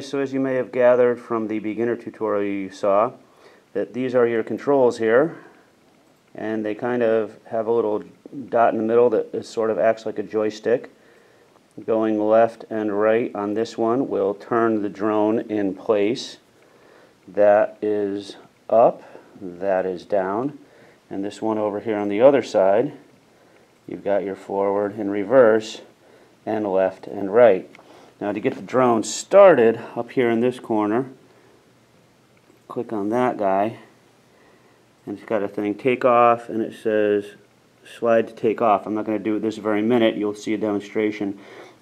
So as you may have gathered from the beginner tutorial you saw, that these are your controls here, and they kind of have a little dot in the middle that is, sort of acts like a joystick. Going left and right on this one will turn the drone in place. That is up, that is down, and this one over here on the other side, you've got your forward and reverse, and left and right. Now to get the drone started up here in this corner, click on that guy and it's got a thing take off and it says slide to take off. I'm not going to do it this very minute, you'll see a demonstration,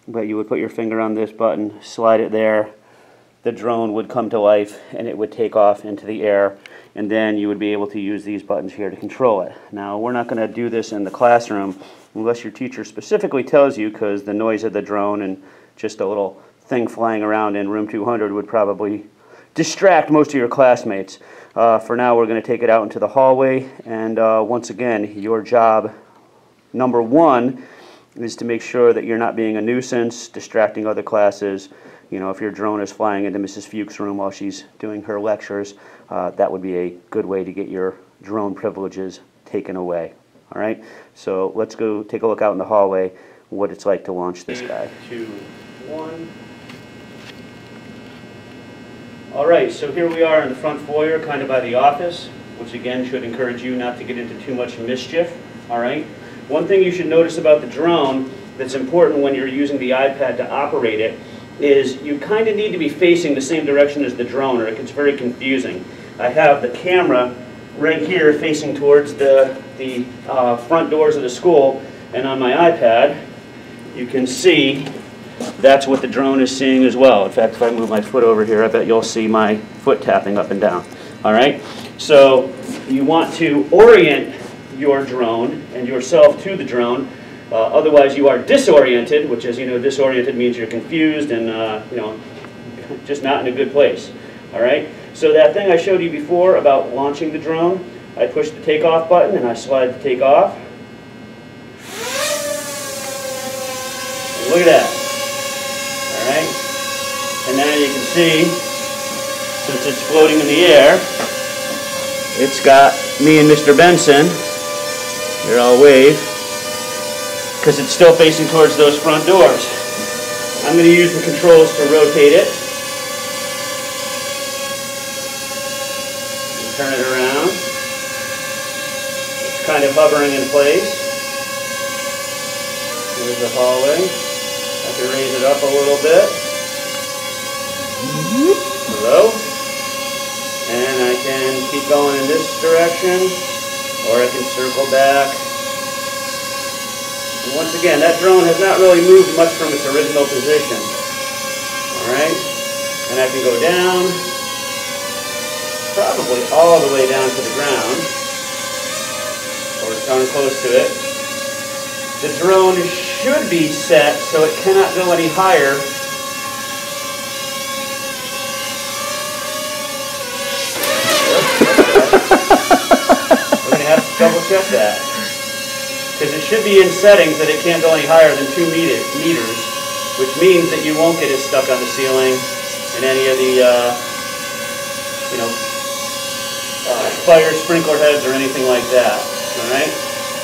but you would put your finger on this button, slide it there, the drone would come to life and it would take off into the air and then you would be able to use these buttons here to control it. Now we're not going to do this in the classroom unless your teacher specifically tells you because the noise of the drone and just a little thing flying around in room 200 would probably distract most of your classmates. Uh, for now, we're going to take it out into the hallway, and uh, once again, your job, number one, is to make sure that you're not being a nuisance, distracting other classes. You know, if your drone is flying into Mrs. Fuchs' room while she's doing her lectures, uh, that would be a good way to get your drone privileges taken away. All right, so let's go take a look out in the hallway what it's like to launch this guy. Two, one. All right, so here we are in the front foyer, kind of by the office, which again should encourage you not to get into too much mischief. All right. One thing you should notice about the drone that's important when you're using the iPad to operate it is you kind of need to be facing the same direction as the drone or it gets very confusing. I have the camera right here facing towards the, the uh, front doors of the school and on my iPad you can see that's what the drone is seeing as well. In fact, if I move my foot over here, I bet you'll see my foot tapping up and down. All right? So you want to orient your drone and yourself to the drone. Uh, otherwise, you are disoriented, which, as you know, disoriented means you're confused and, uh, you know, just not in a good place. All right? So that thing I showed you before about launching the drone, I push the takeoff button and I slide the takeoff. Look at that. Alright? And now you can see, since it's floating in the air, it's got me and Mr. Benson. Here I'll wave. Because it's still facing towards those front doors. I'm going to use the controls to rotate it. Turn it around. It's kind of hovering in place. Here's the hallway. I can raise it up a little bit. Hello. And I can keep going in this direction, or I can circle back. And once again, that drone has not really moved much from its original position. Alright? And I can go down, probably all the way down to the ground, or darn close to it. The drone should be set so it cannot go any higher. Double check that. Because it should be in settings that it can't go any higher than 2 meters, which means that you won't get it stuck on the ceiling and any of the, uh, you know, uh, fire sprinkler heads or anything like that. All right?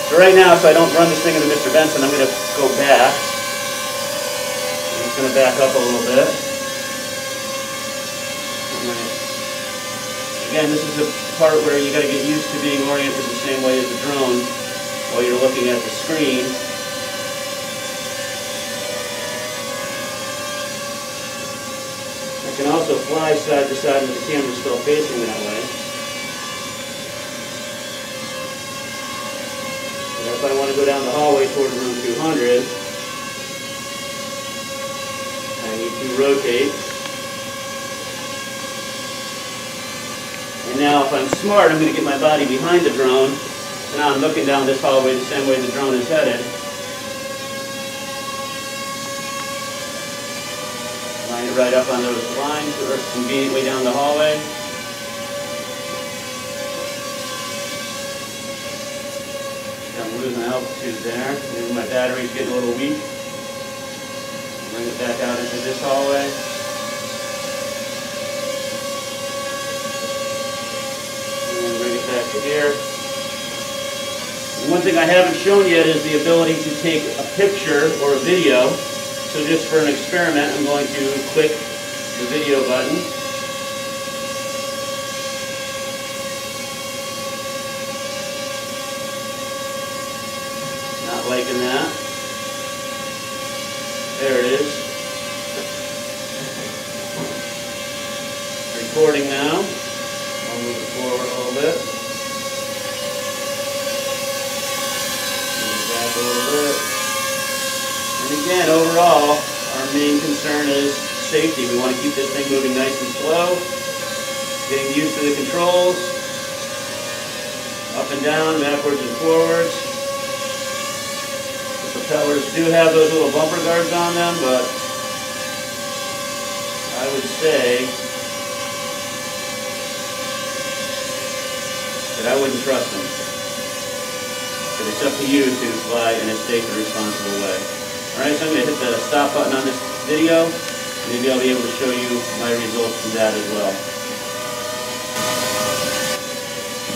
So right now, so I don't run this thing into Mr. Benson, I'm going to go back. I'm just going to back up a little bit. Again, this is a part where you got to get used to being oriented the same way as the drone while you're looking at the screen. I can also fly side to side with the camera still facing that way. if I want to go down the hallway toward room 200, I need to rotate. And now if I'm smart, I'm going to get my body behind the drone. So now I'm looking down this hallway the same way the drone is headed. Line it right up on those lines that are conveniently down the hallway. I'm losing altitude there. Maybe my battery's getting a little weak. Bring it back out into this hallway. right here. One thing I haven't shown yet is the ability to take a picture or a video. So just for an experiment, I'm going to click the video button. Not liking that. There it is. Recording now. I'll move it forward a little bit. Move it back a little bit. And again, overall, our main concern is safety. We want to keep this thing moving nice and slow. Getting used to the controls. Up and down, backwards and forwards. The propellers do have those little bumper guards on them, but I would say that I wouldn't trust them. But it's up to you to fly in a safe and responsible way. All right, so I'm going to hit the stop button on this video. and Maybe I'll be able to show you my results from that as well.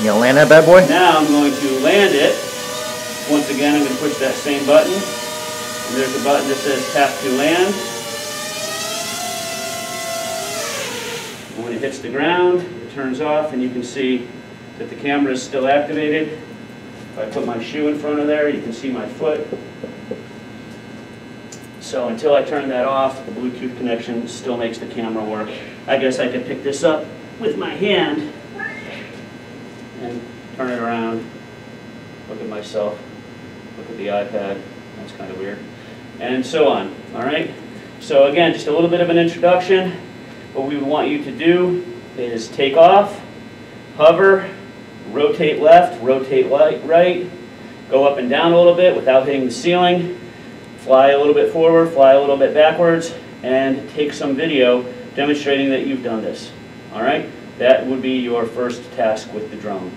You land that bad boy? Now I'm going to land it. Once again, I'm going to push that same button. And there's a button that says tap to land. And when it hits the ground, it turns off and you can see that the camera is still activated. I put my shoe in front of there, you can see my foot. So until I turn that off, the Bluetooth connection still makes the camera work. I guess I could pick this up with my hand and turn it around, look at myself, look at the iPad, that's kind of weird, and so on, all right? So again, just a little bit of an introduction. What we want you to do is take off, hover, rotate left, rotate right, go up and down a little bit without hitting the ceiling, fly a little bit forward, fly a little bit backwards, and take some video demonstrating that you've done this, all right? That would be your first task with the drone.